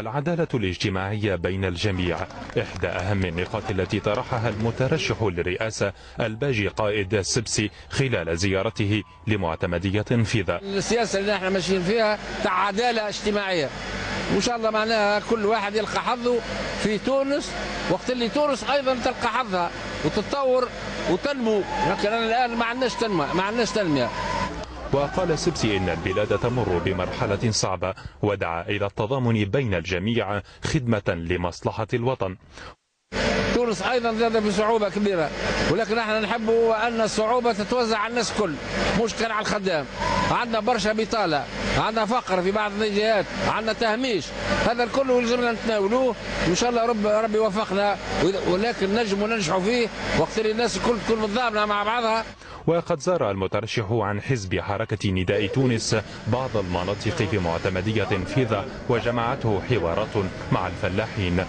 العدالة الاجتماعية بين الجميع. إحدى أهم النقاط التي طرحها المترشح للرئاسة الباجي قائد السبسي خلال زيارته لمعتمدية النفيضة. السياسة اللي إحنا ماشيين فيها تاع عدالة اجتماعية. وإن شاء الله معناها كل واحد يلقى حظه في تونس. وقت اللي تونس أيضا تلقى حظها وتتطور وتنمو. لكن الآن ما عندناش تنمية ما عندناش تنمية. وقال سبسي إن البلاد تمر بمرحلة صعبة ودعا إلى التضامن بين الجميع خدمة لمصلحة الوطن. تونس أيضا زاد بصعوبة كبيرة ولكن إحنا نحب أن الصعوبة تتوزع على الناس الكل مش كان على الخدام. عندنا برشا بطالة عندنا فقر في بعض الجهات عندنا تهميش. هذا الكل يلزمنا نتناولوه وإن شاء الله رب ربي يوفقنا ولكن نجم ننجحوا فيه وقت اللي الناس الكل تكون متضامنة مع بعضها. وقد زار المترشح عن حزب حركة نداء تونس بعض المناطق في معتمدية فيذا وجمعته حوارات مع الفلاحين.